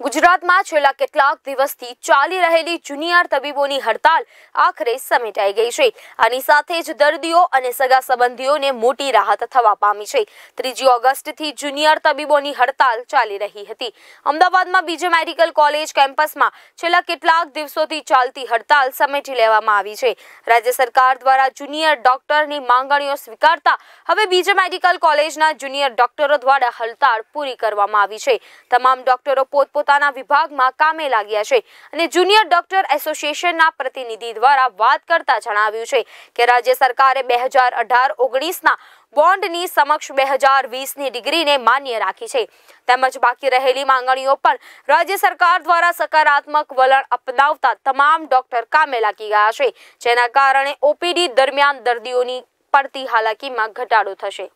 ગુજરાતમાં છેલ્લા કેટલાક દિવસથી ચાલી રહેલી જુનિયર તબીબોની હડતાલ આખરે સમેટાઈ ગઈ છે. આની સાથે જ દર્દીઓ અને સગા સંબંધીઓને મોટી રાહત થવા પામી છે. ત્રીજી ઓગસ્ટથી જુનિયર તબીબોની હડતાલ ચાલી રહી હતી. અમદાવાદમાં બીજે મેડિકલ કોલેજ કેમ્પસમાં છેલ્લા કેટલાક દિવસોથી ચાલતી હડતાલ સમેટી લેવામાં આવી છે. રાજ્ય સરકાર દ્વારા જુનિયર ડોક્ટરની માંગણીઓ સ્વીકારતા હવે બીજે મેડિકલ કોલેજના જુનિયર ડોક્ટરો દ્વારા હડતાળ પૂરી કરવામાં આવી છે. તમામ ડોક્ટરો પોતપોતાના વિભાગમાં કામે લાગ્યા છે અને જુનિયર ડોક્ટર એસોસિએશનના પ્રતિનિધિ દ્વારા વાત કરતા જણાવ્યું છે કે રાજ્ય સરકારે બે હજાર અઢાર ઓગણીસના બોન્ડની સમક્ષ બે હજાર વીસની ડિગ્રીને માન્ય રાખી છે. તેમજ બાકી રહેલી માંગણીઓ પણ રાજ્ય સરકાર દ્વારા સકારાત્મક વલણ અપનાવતા તમામ ડોક્ટર કામે લાગી ગયા છે, જેના કારણે ઓપીડી દરમિયાન દર્દીઓની પડતી હાલાકીમાં ઘટાડો થશે.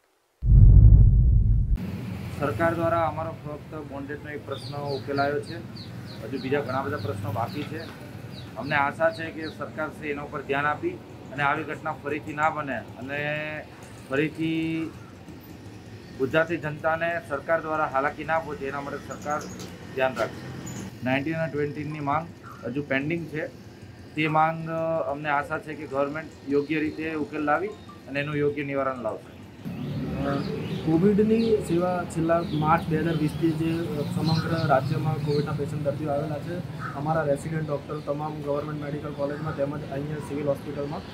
સરકાર દ્વારા અમારો ફક્ત બોન્ડેડનો એક પ્રશ્ન ઉકેલાયો છે. હજુ બીજા ઘણા બધા પ્રશ્નો બાકી છે. અમને આશા છે કે સરકાર શ્રી એના ઉપર ધ્યાન આપી અને આવી ઘટના ફરીથી ના બને અને ફરીથી ગુજરાતી જનતાને સરકાર દ્વારા હાલાકી ના પહોંચે એના માટે સરકાર ધ્યાન રાખશે. નાઇન્ટીન અને ટ્વેન્ટીની માંગ હજુ પેન્ડિંગ છે. તે માંગ અમને આશા છે કે ગવર્મેન્ટ યોગ્ય રીતે ઉકેલ લાવી અને એનું યોગ્ય નિવારણ લાવશે. કોવિડની સેવા છેલ્લા માર્ચ બે હજાર વીસથી જે સમગ્ર રાજ્યમાં કોવિડના પેશન્ટ દર્દીઓ આવેલા છે, અમારા રેસિડેન્ટ ડૉક્ટર, તમામ ગવર્મેન્ટ મેડિકલ કોલેજમાં તેમજ અહીંયા સિવિલ હોસ્પિટલમાં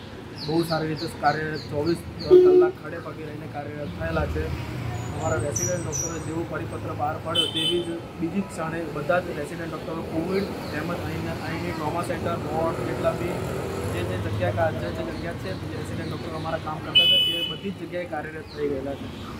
બહુ સારી રીતે કાર્ય, ચોવીસ કલાક ખડે પગે રહીને કાર્યરત થયેલા છે. અમારા રેસિડેન્ટ ડૉક્ટરે જેવો પરિપત્ર બહાર પાડ્યો તેવી જ બીજી ક્ષણે બધા જ રેસિડેન્ટ ડૉક્ટરો કોવિડ તેમજ અહીંના, અહીંની ટ્રોમા સેન્ટર, વોર્ડ કેટલા બી જે જે જગ્યા જે જગ્યા છે રેસિડેન્ટ ડૉક્ટરો અમારા કામ કરતા હતા એ બધી જ જગ્યાએ કાર્યરત થઈ ગયેલા છે.